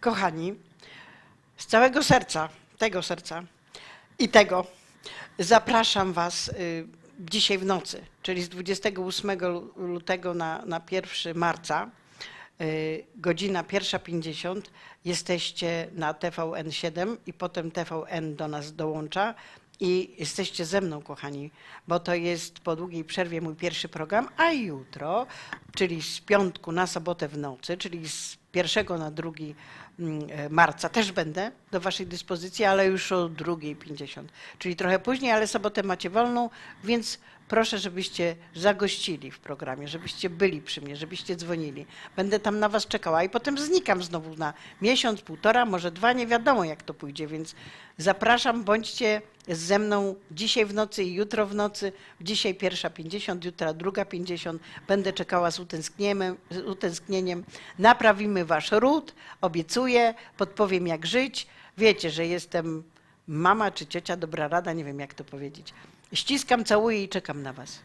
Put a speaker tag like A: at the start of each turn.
A: Kochani, z całego serca, tego serca i tego zapraszam Was y, dzisiaj w nocy, czyli z 28 lu- lutego na, na 1 marca, y, godzina 1.50. Jesteście na TVN7 i potem TVN do nas dołącza. I jesteście ze mną, kochani, bo to jest po długiej przerwie mój pierwszy program, a jutro, czyli z piątku na sobotę w nocy, czyli z pierwszego na drugi mm, e, marca też będę do Waszej dyspozycji, ale już o 2.50, czyli trochę później, ale sobotę macie wolną, więc proszę, żebyście zagościli w programie, żebyście byli przy mnie, żebyście dzwonili. Będę tam na Was czekała i potem znikam znowu na miesiąc, półtora, może dwa, nie wiadomo jak to pójdzie, więc zapraszam, bądźcie ze mną dzisiaj w nocy i jutro w nocy. Dzisiaj pierwsza 50, jutra druga 50. Będę czekała z z utęsknieniem. Naprawimy Wasz ród, obiecuję, podpowiem jak żyć. Wiecie, że jestem mama czy ciocia, dobra rada, nie wiem jak to powiedzieć. Ściskam, całuję i czekam na Was.